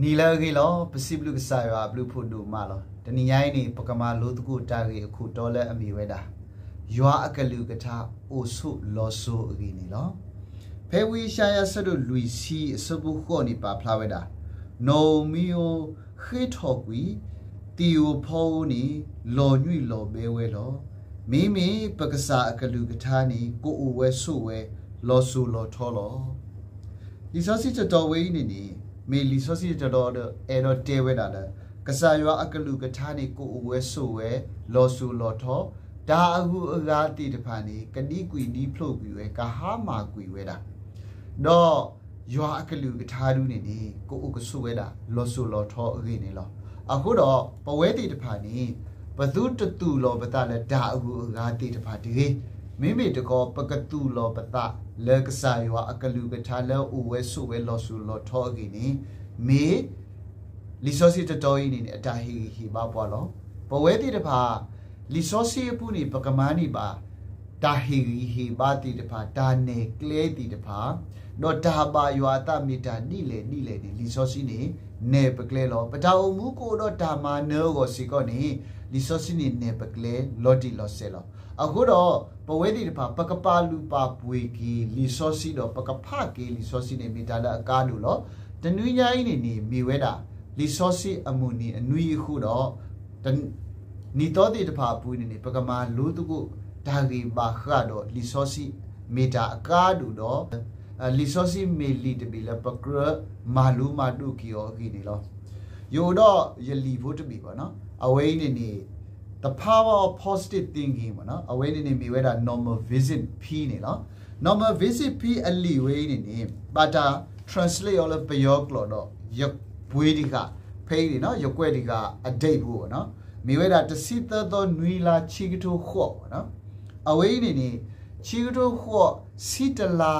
နီလာဂီလောပစီဘလူကဆာယဘလူဖို့ဒူမာလောတနီယိုင်းနေပကမာလို့တကူတာဂီအခုတော်လဲအမီဝဲတာယွာအကလူကထာအိုဆုလောဆုအဂီနီလောဖေဝီရှာယဆဒုလူစီစဘူခောနီပါဖလာဝဲတာနိုမီယိုခေထောကွီတီယိုဖောနီလောညွိလောဘဲဝဲလောမိမိပကစားအကလူကထာနီကိုအိုဝဲဆုဝဲလောဆုလောထောလောဒီစောစီတော်ဝဲနေနေ မေလီစောစီတော်အဲတော့တဲဝဲတာလဲကစားရွာအကလူကထာနီကိုအိုဝဲဆုဝဲလောဆုလောထောဒါအခုအကားတိတဖာနေကတိကွီဒီဖလို့ကွီဝဲကဟာမာကွီဝဲတာတော့ရွာအကလူကထားလူနေနေကိုအိုကဆုဝဲတာလောဆုလောထောအခေနေလောအခုတော့ပဝဲတိတဖာနေဘသူတတူလောပတလည်းဒါအခုအကားတိတဖာဒီ မိမိတကောပကတူလောပတလေကဆာရွာအကလူကထားလဲအိုဝဲဆုဝဲလောဆုလောထောအခေနေမေလီဆိုစီတတော်ကြီးနေအတာဟီဟီပါပွားလောပဝဲတိတဖာလီဆိုစီပူနီပကမာနီပါတာဟီဟီဘာတိတဖာတာနေကလေတိတဖာတော့ဒါပါယွာတမီတာနိလေနိလေဒီလီဆိုစီနေနေပကလေလောပတာအမှုကိုတော့ဒါမာနောကိုစီကောနေ လီဆိုစီနေနေပကလေလော်တီလော်ဆဲလောအခုတော့ပဝဲတိတဖာပကပါလူပါပွေကီလီဆိုစီတော့ပကဖကီလီဆိုစီနေမီတာလာအကားလူလောတနွေညာကြီးနေနေမိဝဲတာလီဆိုစီအမှုနီအနွေခုတော့နီတော်တိတဖာပူနေနေပကမာလူတုကိုဒါဂီဘာခါတော့လီဆိုစီမီတာအကားလူတော့လီဆိုစီမီလီတဘီလပကရမာလူမာတုကီယောကီနေလောယိုတော့ယလီဖို့တဘီပေါ့နော် အဝိနေနေ the power of positive thinking ပေါ့နော်အဝိနေနေမိဝဲတာ normal visit p နေလော normal visit p အလီဝေးနေနေပါတာ translate ရောလပယောကလောတော့ရပွေးဒီကဖိနေနော်ရကွက်ဒီကအဒိတ်ဖို့ပေါ့နော်မိဝဲတာတစီသသောနွီလာချီကတိုခော့နော်အဝေးနေနေချီကတိုခော့စီတလာ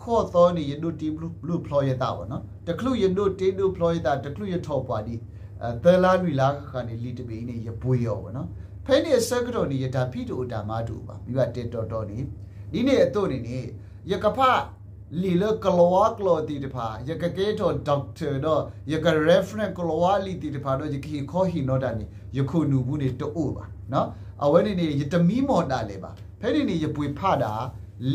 ခော့သောနေယဒုတီဘလူဘလူဖလော်ရတာပေါ့နော်တကလူယဒုတေဒုဖလော်ရတာတကလူယထော့ပွားဒီအဲ သလာနွီလာခါနေလီတပေနေရပွေရောပေါ့နော်ဖဲနေဆက်ကတော်နေရတာဖိတူတာမတူပါမိဘတေတော်တော်နေဒီနေ့အတော့နေနေယကဖလီလကလောဝကလောတီတဖာယကကေတောဒေါက်တာတော့ယက reference ကလောဝလီတီတဖာတော့ယခိခေါ်ဟီနောတာနေယခုနူဘူးနေတိုးပါနော်အဝဲနေနေယတမီမော်တာလေပါဖဲနေနေယပွေဖတာ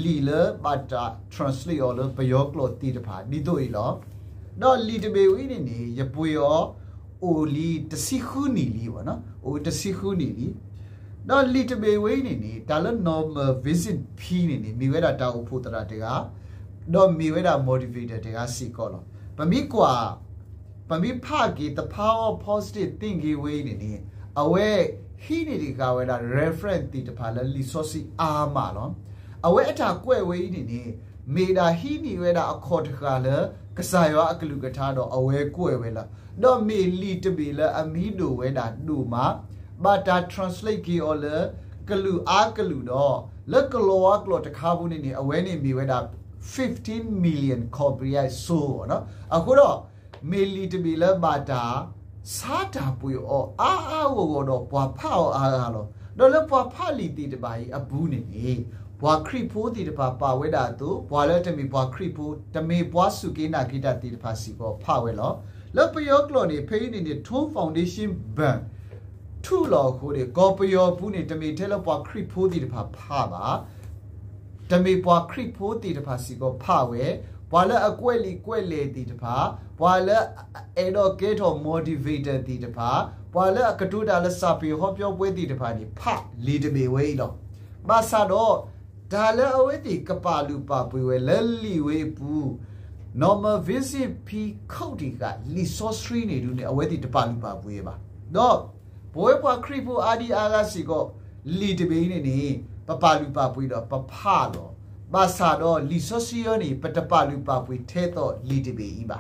လီလပါတာ translate ရောလဘယောကလောတီတဖာဒီတို့ဤလောတော့လီတဘေဝီနေနေယပွေရော အိုလီတစီခုနီလီပေါ့နော်အိုတစီခုနီလီတော့လီတဘေဝီနေနေတာလ normal visit p နေနေမိဝဲတာတာဥဖို့တရာတကတော့မိဝဲတာ motivator တကစီကောလောပမိကွာပမိဖကီ the power of positive thinking way နေနေအဝဲဟိနေဒီကဝဲတာ reference တီတဖာလဲ resource အာမလောအဝဲအထာကွဲ့ဝေးနေနေ မေတာဟိနီဝဲတာအခေါ်တခါလဲကစားရွာအကလူကထားတော့အဝဲကွဲ့ဝဲလာတော့မေလီတပီလဲအမီဒိုဝဲတာဒူမှာဘာတာ translate ကီအော်လဲကလူအားကလူတော့လက်ကလောကလောတခါဘူးနေနေအဝဲနေမိဝဲတာ15 million copyright ဆိုနော်အခုတော့ milli တပီလဲဘာတာစားတာပွေအောအာအာဝဝတော့ဘွာဖောက်အားအားလို့တော့လဲဘွာဖလီတီတပါကြီးအဘူးနေနေ ဘွာခရိဖိုးတီတပါပါဝဲတာသူဘွာလဲတမီဘွာခရိဖိုးတမေဘွာစုကေနာဂိတတီတပါစီကိုဖဝဲလို့လောပယောကလောနေဖေးနေနေထုံးဖောင်ဒေးရှင်းဘန်ထုလောခိုးတွေကောပယောဘူးနေတမေထဲလောဘွာခရိဖိုးတီတပါဖပါတမေပွားခရစ်ဖိုးတီတဖာစီကိုဖဝဲဘွာလအကွက်လီကွက်လေတီတဖာဘွာလအဲ့တော့ကေထော motivator တီတဖာဘွာလကတူတာလစာပီဟောပြောပွဲတီတဖာဒီဖလီတမေဝဲလောဘာသာတော့ ဒါလအဝဲတီကပါလူပါပွေဝဲလဲလီဝဲပူ normal visit p ခောက်တီကလီဆော့စထရီနေတူနေအဝဲတီတပါလူပါပွေပါတော့ဘွဲပွားခရစ်ဖိုအာဒီအာဂါစီကိုလီတပေနေနေပပလူပပွေတော့ပဖတော့ဘာသာတော့လီဆိုစီယောနေပတပလူပပွေထဲတော့လီတပေဤပါ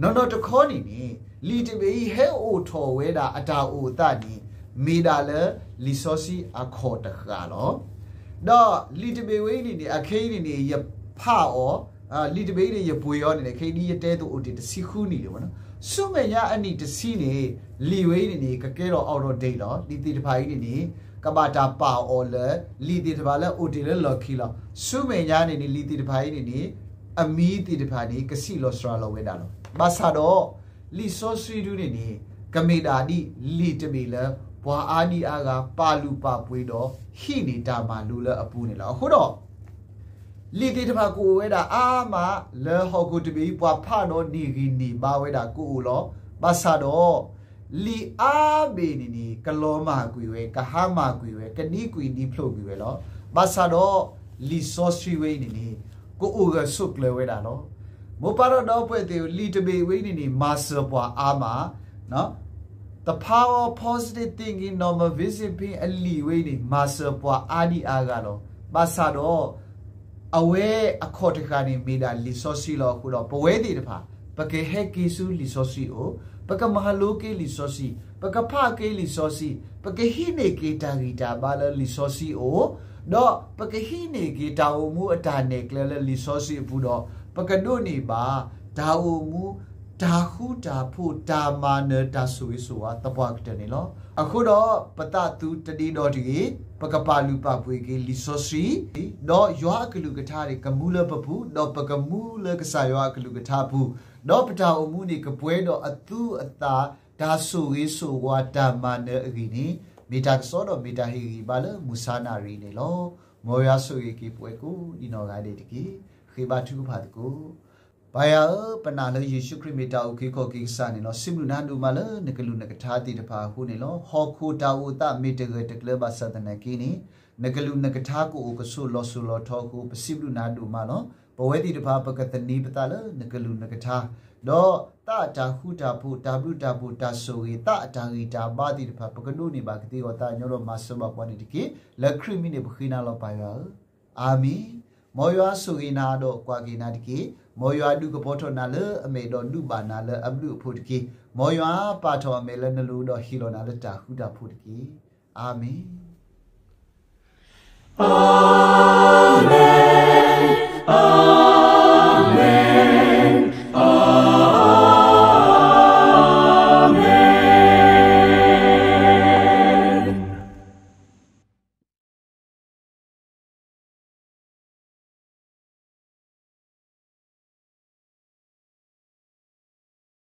နော်နော်တခေါနေနေလီတပေဟဲအိုထော်ဝဲတာအတာအိုတနီမေဒါလလီဆိုစီအခေါ်တခါလော တော့လီတပေဝဲနေနေအခေးနေနေရဖအောအာလီတပေနေရပွေရောနေနေခေဒီရတဲတူအိုတီတစီခူးနေတယ်ဗောနော်ဆုမရအနိတစီနေလီဝဲနေနေကကဲတော့အော်တော့ဒိတ်တော့လီတီတဖာကြီးနေနေကဘာတာပါအော်လေလီတီတပါလေအိုတီလေလော်ခီလောဆုမေညာနေနေလီတီတပါကြီးနေနေအမီတီတပါနေကစီလောစထရာလောဝဲတာလောဘာသာတော့လီစောစီဒူနေနေကမေတာဒီလီတမီလ ဘွာအာဒီအာကပါလူပါပွေးတော့ဟိနေတာမာလူလအပူနေလားအခုတော့လီတီတဖာကိုဝဲတာအာမလဲဟောကိုတပီဘွာဖတော့နီဂီနီပါဝဲတာကိုလောဘာသာတော့လီအာဘေနီနီကလောမာကွေဝဲကဟာမာကွေဝဲကနီကွေနီဖလို့ကွေဝဲလောဘာသာတော့လီစောစီဝဲနီနီကိုအိုကဆုကလဲဝဲတာနော်မိုပါတော့ပွဲတေလီတဘေဝဲနီနီမာဆာပွာအာမာနော် the power of positive thinking normal visit ဖိအလီဝေးနေမာဆာပွားအာဒီအာကတော့ဘာသာတော့အဝဲအခေါ်တခါနေမိတာလီဆိုစီလောခုတော့ပဝဲတီတဖာပကေဟက်ကီဆူလီဆိုစီအိုပကမဟလိုကေလီဆိုစီပကဖကေလီဆိုစီပကေဟိနေကေတာဂီတာဘာလလီဆိုစီအိုတော့ပကေဟိနေကေတာအိုမူအတာနေကလလီဆိုစီဘူးတော့ပကဒိုနေပါဒါအိုမူ ဒါခုဒါဖို့ဒါမာနဒါဆိုဝဆိုတာတပွားကတနေလောအခုတော့ပတသူတတိတော်ဒီပကပါလူပပွေကေလီဆိုစီတော့ရွာကလူကထားတွေကမူလပပူတော့ပကမူလကဆာရွာကလူကထားဘူးတော့ပတာအမှုနေကပွဲတော့အသူအတာဒါဆိုဝဆိုဝါဒါမာနအဂီနီမီတာစောတော့မီတာဟီဘာလမူဆာနာရီနေလောမောရဆိုရီကေပွဲကိုဒီနော်ကတဲ့တကေခေဘာထုဖာတကို ဘာယာပနာလေယေရှုခရစ်မေတာအိုကေခောကိစာနေလောစိမလူနာဒူမလနကလူနကထာတိတဖာဟုနေလောဟောခိုတာဝတမေတကတကလဘသဒနကီနီနကလူနကထာကိုကဆုလောဆုလောထောခုပစိမလူနာဒူမလောဘဝေတိတဖာပကတနီပတလနကလူနကထာတော့တတာခုတာဖို့တာဘုတာဖို့တာဆိုရီတတာရီတာဘာတိတဖာပကနုနေပါကတိဝတာညောတော့မဆဘပွားနေတကေလက်ခရမီနေဘခိနာလောပါရအာမင် မော်ရွာဆူဂီနာတော့ကွာဂီနာတကီမော်ရွာဒုကဘောထနာလအမေတော့ဒုဘာနာလအဘလူဖို့တကီမော်ရွာပါထောအမေလနလူတော့ဟီလိုနာလတာခုတာဖို့တကီအာမင်အာမင်အာ